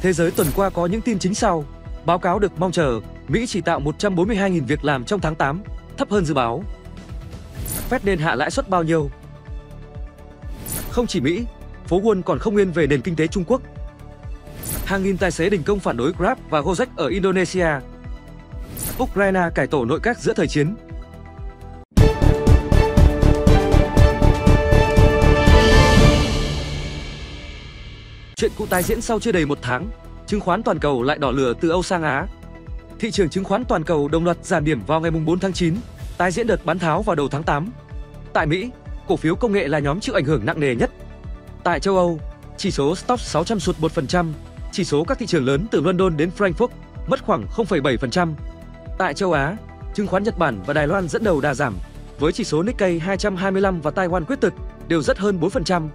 Thế giới tuần qua có những tin chính sau. Báo cáo được mong chờ, Mỹ chỉ tạo 142.000 việc làm trong tháng 8, thấp hơn dự báo. Fed nên hạ lãi suất bao nhiêu? Không chỉ Mỹ, phố Wall còn không yên về nền kinh tế Trung Quốc. Hàng nghìn tài xế đình công phản đối Grab và Gojek ở Indonesia. Ukraine cải tổ nội các giữa thời chiến. Chuyện cũ tái diễn sau chưa đầy một tháng, chứng khoán toàn cầu lại đỏ lửa từ Âu sang Á. Thị trường chứng khoán toàn cầu đồng loạt giảm điểm vào ngày 4 tháng 9, tái diễn đợt bán tháo vào đầu tháng 8. Tại Mỹ, cổ phiếu công nghệ là nhóm chịu ảnh hưởng nặng nề nhất. Tại châu Âu, chỉ số Stoxx 600 sụt 1%, chỉ số các thị trường lớn từ London đến Frankfurt mất khoảng 0,7%. Tại châu Á, chứng khoán Nhật Bản và Đài Loan dẫn đầu đà giảm, với chỉ số Nikkei 225 và Taiwan quyết tực đều rất hơn 4%.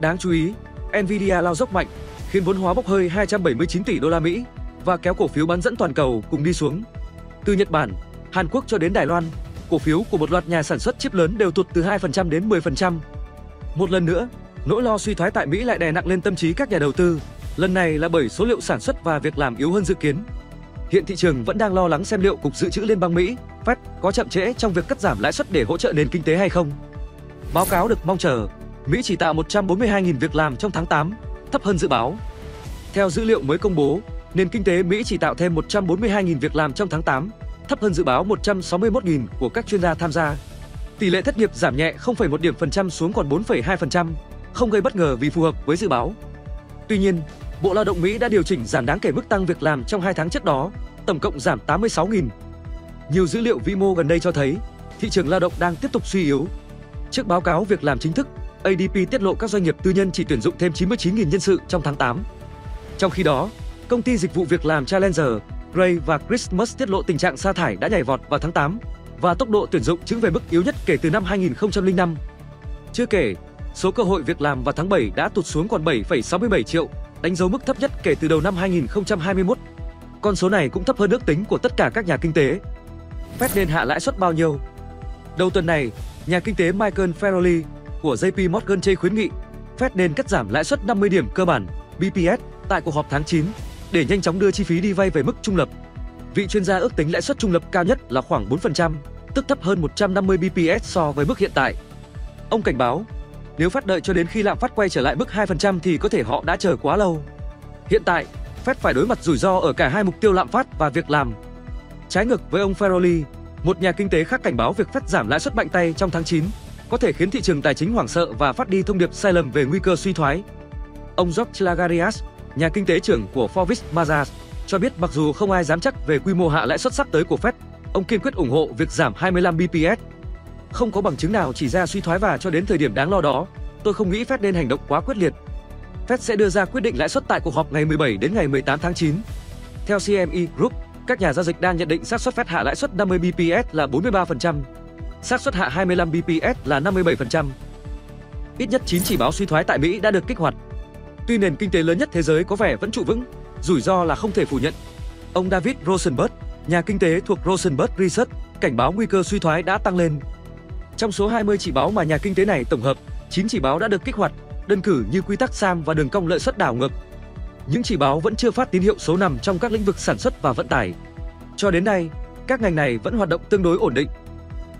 Đáng chú ý, Nvidia lao dốc mạnh, khiến vốn hóa bốc hơi 279 tỷ đô la Mỹ và kéo cổ phiếu bán dẫn toàn cầu cùng đi xuống. Từ Nhật Bản, Hàn Quốc cho đến Đài Loan, cổ phiếu của một loạt nhà sản xuất chip lớn đều tụt từ 2% đến 10%. Một lần nữa, nỗi lo suy thoái tại Mỹ lại đè nặng lên tâm trí các nhà đầu tư, lần này là bởi số liệu sản xuất và việc làm yếu hơn dự kiến. Hiện thị trường vẫn đang lo lắng xem liệu Cục Dự trữ Liên bang Mỹ, Fed có chậm trễ trong việc cắt giảm lãi suất để hỗ trợ nền kinh tế hay không. Báo cáo được mong chờ, Mỹ chỉ tạo 142.000 việc làm trong tháng 8, thấp hơn dự báo. Theo dữ liệu mới công bố, nền kinh tế Mỹ chỉ tạo thêm 142.000 việc làm trong tháng 8, thấp hơn dự báo 161.000 của các chuyên gia tham gia. Tỷ lệ thất nghiệp giảm nhẹ 0,1 điểm phần trăm xuống còn 4,2%, không gây bất ngờ vì phù hợp với dự báo. Tuy nhiên, Bộ Lao động Mỹ đã điều chỉnh giảm đáng kể mức tăng việc làm trong 2 tháng trước đó, tổng cộng giảm 86.000. Nhiều dữ liệu vĩ mô gần đây cho thấy thị trường lao động đang tiếp tục suy yếu. Trước báo cáo việc làm chính thức, ADP tiết lộ các doanh nghiệp tư nhân chỉ tuyển dụng thêm 99.000 nhân sự trong tháng 8. Trong khi đó, công ty dịch vụ việc làm Challenger, Gray và Christmas tiết lộ tình trạng sa thải đã nhảy vọt vào tháng 8 và tốc độ tuyển dụng chứng về mức yếu nhất kể từ năm 2005. Chưa kể, số cơ hội việc làm vào tháng 7 đã tụt xuống còn 7,67 triệu, đánh dấu mức thấp nhất kể từ đầu năm 2021. Con số này cũng thấp hơn ước tính của tất cả các nhà kinh tế. Fed nên hạ lãi suất bao nhiêu? Đầu tuần này, nhà kinh tế Michael Farrelly của JP Morgan Chase khuyến nghị Fed nên cắt giảm lãi suất 50 điểm cơ bản BPS tại cuộc họp tháng 9 để nhanh chóng đưa chi phí đi vay về mức trung lập. Vị chuyên gia ước tính lãi suất trung lập cao nhất là khoảng 4%, tức thấp hơn 150 BPS so với mức hiện tại. Ông cảnh báo, nếu phát đợi cho đến khi lạm phát quay trở lại mức 2% thì có thể họ đã chờ quá lâu. Hiện tại, Fed phải đối mặt rủi ro ở cả hai mục tiêu lạm phát và việc làm. Trái ngược với ông Ferroli, một nhà kinh tế khác cảnh báo việc Fed giảm lãi suất mạnh tay trong tháng 9 có thể khiến thị trường tài chính hoảng sợ và phát đi thông điệp sai lầm về nguy cơ suy thoái. Ông George Lagarias, nhà kinh tế trưởng của Forbes Mazars, cho biết mặc dù không ai dám chắc về quy mô hạ lãi suất sắp tới của Fed, ông kiên quyết ủng hộ việc giảm 25 BPS. Không có bằng chứng nào chỉ ra suy thoái và cho đến thời điểm đáng lo đó, tôi không nghĩ Fed nên hành động quá quyết liệt. Fed sẽ đưa ra quyết định lãi suất tại cuộc họp ngày 17 đến ngày 18 tháng 9. Theo CME Group, các nhà giao dịch đang nhận định xác suất Fed hạ lãi suất 50 BPS là 43%, xác suất hạ 25 BPS là 57%. Ít nhất 9 chỉ báo suy thoái tại Mỹ đã được kích hoạt. Tuy nền kinh tế lớn nhất thế giới có vẻ vẫn trụ vững, rủi ro là không thể phủ nhận. Ông David Rosenberg, nhà kinh tế thuộc Rosenberg Research, cảnh báo nguy cơ suy thoái đã tăng lên. Trong số 20 chỉ báo mà nhà kinh tế này tổng hợp, 9 chỉ báo đã được kích hoạt, đơn cử như quy tắc SAM và đường cong lợi suất đảo ngược. Những chỉ báo vẫn chưa phát tín hiệu số nằm trong các lĩnh vực sản xuất và vận tải. Cho đến nay, các ngành này vẫn hoạt động tương đối ổn định.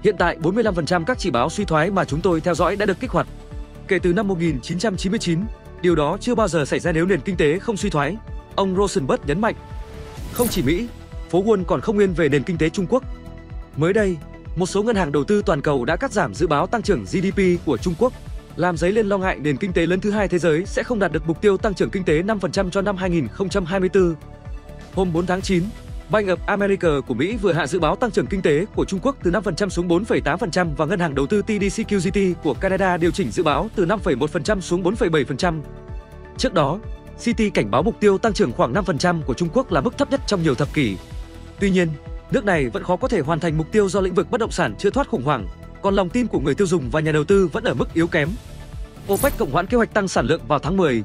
Hiện tại 45% các chỉ báo suy thoái mà chúng tôi theo dõi đã được kích hoạt. Kể từ năm 1999, điều đó chưa bao giờ xảy ra nếu nền kinh tế không suy thoái, ông Rosenberg nhấn mạnh. Không chỉ Mỹ, phố Wall còn không yên về nền kinh tế Trung Quốc. Mới đây, một số ngân hàng đầu tư toàn cầu đã cắt giảm dự báo tăng trưởng GDP của Trung Quốc, làm dấy lên lo ngại nền kinh tế lớn thứ hai thế giới sẽ không đạt được mục tiêu tăng trưởng kinh tế 5% cho năm 2024. Hôm 4 tháng 9, Bank of America của Mỹ vừa hạ dự báo tăng trưởng kinh tế của Trung Quốc từ 5% xuống 4,8% và ngân hàng đầu tư TDCQGT của Canada điều chỉnh dự báo từ 5,1% xuống 4,7%. Trước đó, Citi cảnh báo mục tiêu tăng trưởng khoảng 5% của Trung Quốc là mức thấp nhất trong nhiều thập kỷ. Tuy nhiên, nước này vẫn khó có thể hoàn thành mục tiêu do lĩnh vực bất động sản chưa thoát khủng hoảng, còn lòng tin của người tiêu dùng và nhà đầu tư vẫn ở mức yếu kém. OPEC cộng hoãn kế hoạch tăng sản lượng vào tháng 10.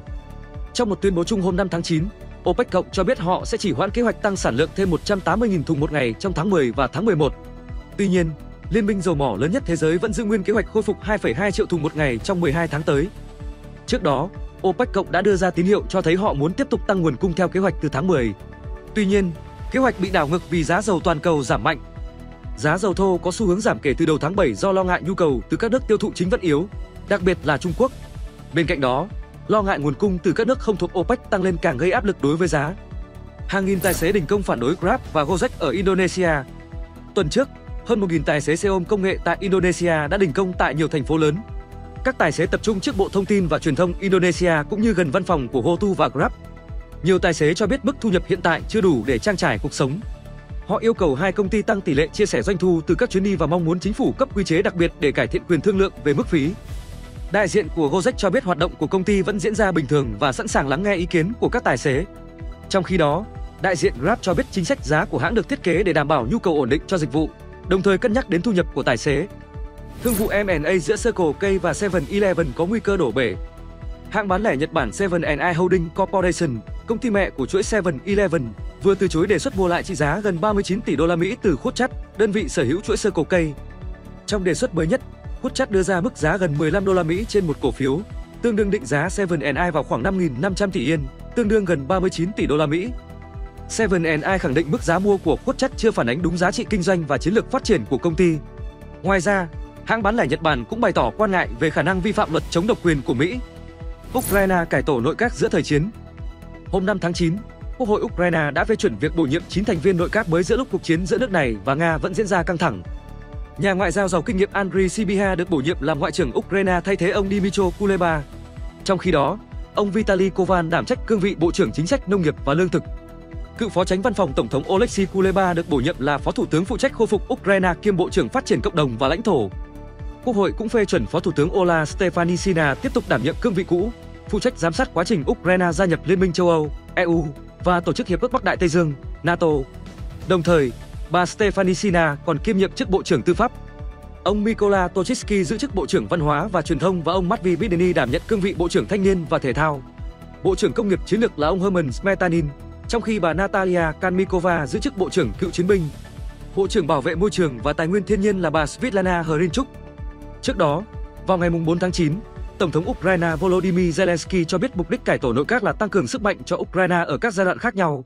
Trong một tuyên bố chung hôm 5 tháng 9, OPEC cộng cho biết họ sẽ chỉ hoãn kế hoạch tăng sản lượng thêm 180.000 thùng một ngày trong tháng 10 và tháng 11. Tuy nhiên, Liên minh dầu mỏ lớn nhất thế giới vẫn giữ nguyên kế hoạch khôi phục 2,2 triệu thùng một ngày trong 12 tháng tới. Trước đó, OPEC Cộng đã đưa ra tín hiệu cho thấy họ muốn tiếp tục tăng nguồn cung theo kế hoạch từ tháng 10. Tuy nhiên, kế hoạch bị đảo ngược vì giá dầu toàn cầu giảm mạnh. Giá dầu thô có xu hướng giảm kể từ đầu tháng 7 do lo ngại nhu cầu từ các nước tiêu thụ chính vẫn yếu, đặc biệt là Trung Quốc. Bên cạnh đó, lo ngại nguồn cung từ các nước không thuộc OPEC tăng lên càng gây áp lực đối với giá. Hàng nghìn tài xế đình công phản đối Grab và Gojek ở Indonesia. Tuần trước, hơn 1.000 tài xế xe ôm công nghệ tại Indonesia đã đình công tại nhiều thành phố lớn. Các tài xế tập trung trước Bộ Thông tin và Truyền thông Indonesia cũng như gần văn phòng của Gotu và Grab. Nhiều tài xế cho biết mức thu nhập hiện tại chưa đủ để trang trải cuộc sống. Họ yêu cầu hai công ty tăng tỷ lệ chia sẻ doanh thu từ các chuyến đi và mong muốn chính phủ cấp quy chế đặc biệt để cải thiện quyền thương lượng về mức phí. Đại diện của Gojek cho biết hoạt động của công ty vẫn diễn ra bình thường và sẵn sàng lắng nghe ý kiến của các tài xế. Trong khi đó, đại diện Grab cho biết chính sách giá của hãng được thiết kế để đảm bảo nhu cầu ổn định cho dịch vụ, đồng thời cân nhắc đến thu nhập của tài xế. Thương vụ M&A giữa Circle K và 7-Eleven có nguy cơ đổ bể. Hãng bán lẻ Nhật Bản 7 Holding Corporation, công ty mẹ của chuỗi 7-Eleven, vừa từ chối đề xuất mua lại trị giá gần 39 tỷ đô la Mỹ từ Khuất Chắt, đơn vị sở hữu chuỗi Circle K. Trong đề xuất mới nhất, Khuất đưa ra mức giá gần 15 đô la Mỹ trên một cổ phiếu, tương đương định giá Seven I vào khoảng 5.500 tỷ yên, tương đương gần 39 tỷ đô la Mỹ. Seven I khẳng định mức giá mua của Khuất chưa phản ánh đúng giá trị kinh doanh và chiến lược phát triển của công ty. Ngoài ra, hãng bán lẻ Nhật Bản cũng bày tỏ quan ngại về khả năng vi phạm luật chống độc quyền của Mỹ. Ukraine cải tổ nội các giữa thời chiến. Hôm 5 tháng 9, Quốc hội Ukraine đã phê chuẩn việc bổ nhiệm 9 thành viên nội các mới giữa lúc cuộc chiến giữa nước này và Nga vẫn diễn ra căng thẳng. Nhà ngoại giao giàu kinh nghiệm Andriy Sibiha được bổ nhiệm làm ngoại trưởng Ukraine thay thế ông Dmytro Kuleba. Trong khi đó, ông Vitaly Kovan đảm trách cương vị Bộ trưởng Chính sách Nông nghiệp và Lương thực. Cựu phó tránh văn phòng Tổng thống Oleksiy Kuleba được bổ nhiệm là phó thủ tướng phụ trách khôi phục Ukraine kiêm Bộ trưởng Phát triển cộng đồng và lãnh thổ. Quốc hội cũng phê chuẩn Phó Thủ tướng Ola Stefanisina tiếp tục đảm nhiệm cương vị cũ, phụ trách giám sát quá trình Ukraine gia nhập Liên minh châu Âu, EU và Tổ chức Hiệp ước Bắc Đại Tây Dương, NATO. Đồng thời, bà Stefanisina còn kiêm nhiệm chức Bộ trưởng Tư pháp. Ông Mykola Tochitsky giữ chức Bộ trưởng Văn hóa và Truyền thông và ông Matvey Bideni đảm nhận cương vị Bộ trưởng Thanh niên và Thể thao. Bộ trưởng Công nghiệp Chiến lược là ông Herman Smetanin, trong khi bà Natalia Kanmikova giữ chức Bộ trưởng Cựu chiến binh. Bộ trưởng Bảo vệ môi trường và Tài nguyên thiên nhiên là bà Svitlana Hrinchuk. Trước đó, vào ngày 4 tháng 9, Tổng thống Ukraine Volodymyr Zelensky cho biết mục đích cải tổ nội các là tăng cường sức mạnh cho Ukraine ở các giai đoạn khác nhau,